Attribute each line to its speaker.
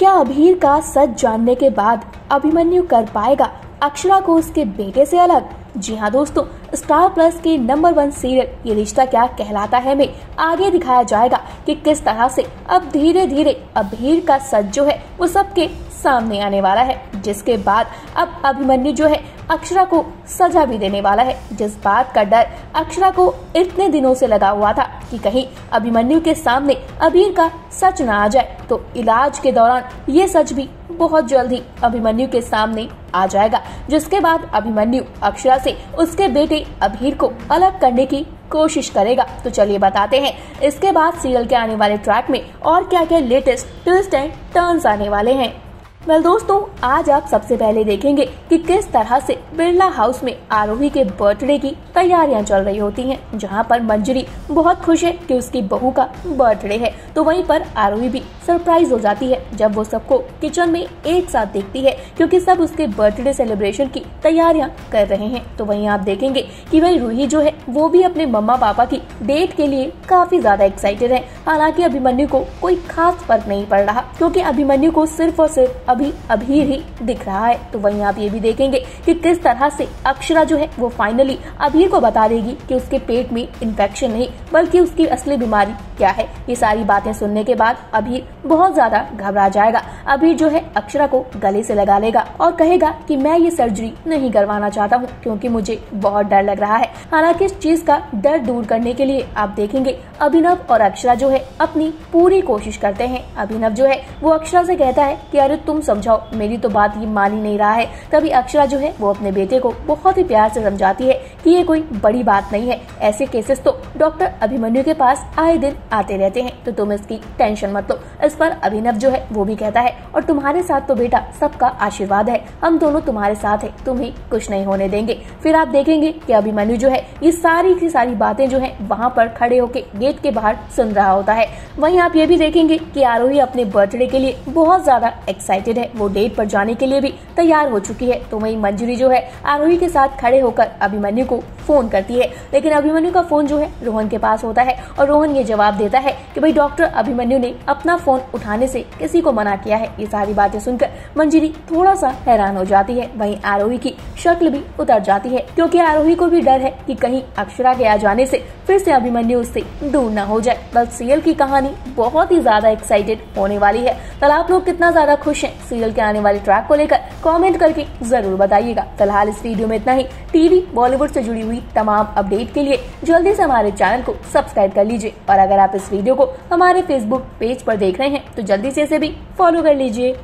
Speaker 1: क्या अभीर का सच जानने के बाद अभिमन्यु कर पाएगा? अक्षरा को उसके बेटे से अलग। जी हाँ दोस्तों स्टार प्लस के number one serial Yeh Rishta Kya कहलाता है में आगे दिखाया जाएगा कि किस तरह से अब धीरे धीरे अभीर का सच जो है, वो सबके सामने आने वाला है। जिसके बाद अब अभिमन्यु जो है, अक्षरा को सजा भी देने वाला है। जिस बात का डर अक्षरा को इतने दिनों से लगा हुआ था कि कहीं अभिमन्यु के सामने अबीर का सच न आ जाए तो इलाज के दौरान ये सच भी बहुत जल्द ही अभिमन्यु के सामने आ जाएगा। जिसके बाद अभिमन्यु अक्षरा से उसके बेटे अभीर को अलग करने की कोशिश करेगा। तो चलिए बताते हैं। इसके बाद सीरियल के आने वाले ट्रैक में और क्या क्या लेटेस्ट ट्विस्ट एंड टर्न्स आने वाले हैं। वेल दोस्तों, आज आप सबसे पहले देखेंगे कि किस तरह से बिरला हाउस में आरोही के बर्थडे की तैयारियाँ चल रही होती हैं, जहाँ पर मंजरी बहुत खुश है कि उसकी बहू का बर्थडे है। तो वहीं पर आरोही भी सरप्राइज़ हो जाती है जब वो सबको किचन में एक साथ देखती है, क्योंकि सब उसके बर्थडे सेलिब्रेशन की तैयारियाँ कर रहे हैं। तो वहीं आप देखेंगे कि वही रूही जो है, वो भी अपने मम्मा पापा की डेट के लिए काफ़ी ज़्यादा एक्साइटेड है। हालाँकि अभिमन्यु को कोई खास फ़र्क नहीं पड़ रहा, क्योंकि अभिमन्यु को सिर्फ़ और सिर्फ़ अभी अभी ही दिख रहा है। तो वहीं आप ये भी देखेंगे कि किस तरह से अक्षरा जो है, वो फाइनली अभीर को बता देगी कि उसके पेट में इन्फेक्शन नहीं, बल्कि उसकी असली बीमारी क्या है। ये सारी बातें सुनने के बाद अभीर बहुत ज़्यादा घबरा जाएगा। अभीर जो है, अक्षरा को गले से लगा लेगा और कहेगा कि मैं ये सर्जरी नहीं करवाना चाहता हूँ, क्योंकि मुझे बहुत डर लग रहा है। हालाँकि इस चीज़ का डर दूर करने के लिए आप देखेंगे, अभिनव और अक्षरा जो है, अपनी पूरी कोशिश करते हैं। अभिनव जो है, वो अक्षरा से कहता है कि, अरे तुम समझाओ। मेरी तो बात ये मान ही नहीं रहा है। तभी अक्षरा जो है, वो अपने बेटे को बहुत ही प्यार से समझाती है। ये कोई बड़ी बात नहीं है। ऐसे केसेस तो डॉक्टर अभिमन्यु के पास आए दिन आते रहते हैं। तो तुम इसकी टेंशन मत लो। इस पर अभिनव जो है, वो भी कहता है, और तुम्हारे साथ तो बेटा सबका आशीर्वाद है। हम दोनों तुम्हारे साथ है। तुम्हें कुछ नहीं होने देंगे। फिर आप देखेंगे की अभिमन्यु जो है, ये सारी की सारी बातें जो है, वहाँ पर खड़े होके गेट के बाहर सुन रहा होता है। वही आप ये भी देखेंगे की आरोही अपने बर्थडे के लिए बहुत ज़्यादा एक्साइटेड है। वो डेट पर जाने के लिए भी तैयार हो चुकी है। तो वही मंजूरी जो है, आरोही के साथ खड़े होकर अभिमन्यु को फ़ोन करती है। लेकिन अभिमन्यु का फ़ोन जो है, रोहन के पास होता है और रोहन ये जवाब देता है कि भाई डॉक्टर अभिमन्यु ने अपना फ़ोन उठाने से किसी को मना किया है। ये सारी बातें सुनकर मंजरी थोड़ा सा हैरान हो जाती है। वही आरोही की शक्ल भी उतर जाती है, क्योंकि आरोही को भी डर है कि कहीं अक्षरा के आ जाने से फिर से अभिमन्यु उससे दूर न हो जाए। बस सीरियल की कहानी बहुत ही ज़्यादा एक्साइटेड होने वाली है। कल आप लोग कितना ज़्यादा खुश हैं? सीरियल के आने वाले ट्रैक को लेकर कमेंट करके ज़रूर बताइएगा। फ़िलहाल इस वीडियो में इतना ही। टीवी बॉलीवुड से जुड़ी हुई तमाम अपडेट के लिए जल्दी से हमारे चैनल को सब्सक्राइब कर लीजिए। और अगर आप इस वीडियो को हमारे फेसबुक पेज पर देख रहे हैं तो जल्दी से इसे भी फॉलो कर लीजिए।